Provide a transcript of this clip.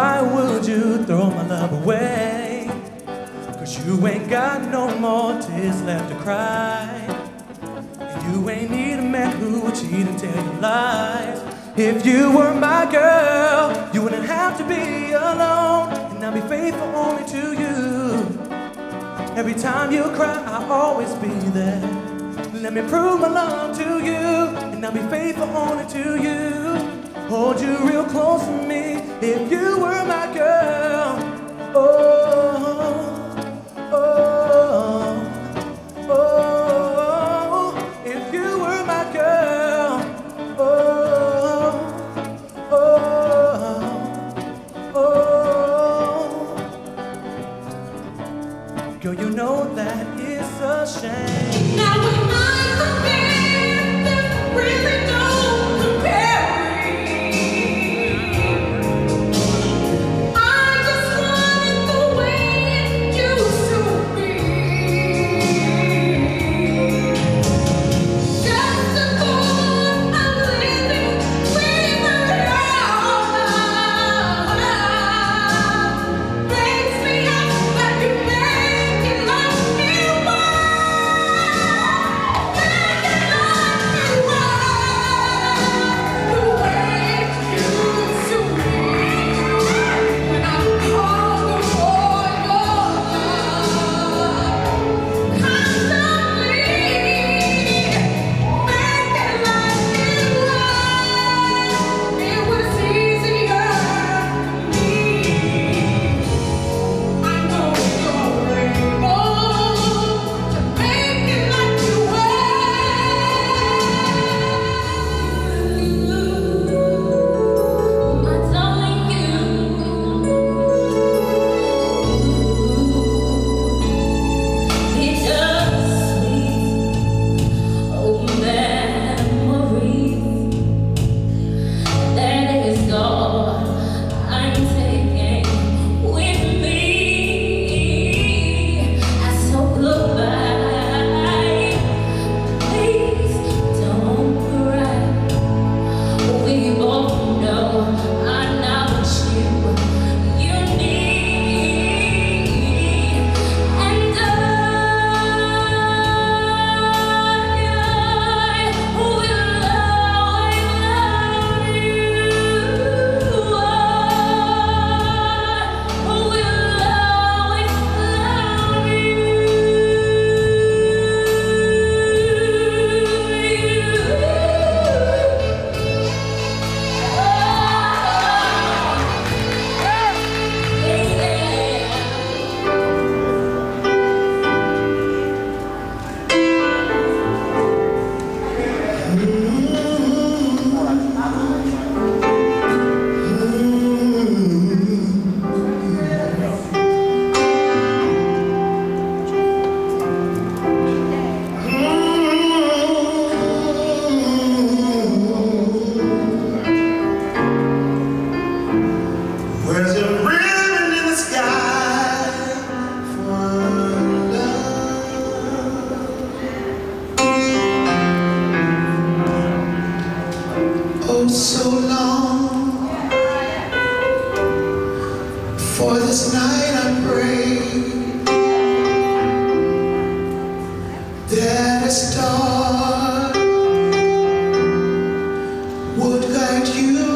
why would you throw my love away? Cause you ain't got no more tears left to cry. And you ain't need a man who would cheat and tell you lies. If you were my girl, you wouldn't have to be alone. And I'll be faithful only to you. Every time you cry, I'll always be there. Let me prove my love to you, and I'll be faithful only to you. Hold you real close to me if you were my girl. Oh, so long. For this night I pray That a star Would guide you.